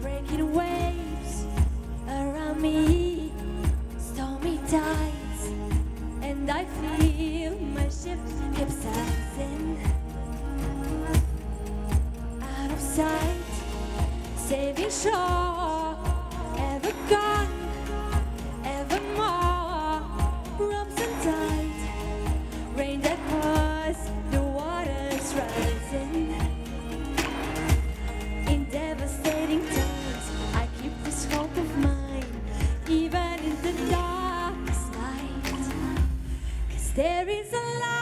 breaking waves around me, stormy tides, and I feel my ship capsizing. Out of sight, saving shore. There is a light.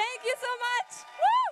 Thank you so much. Woo!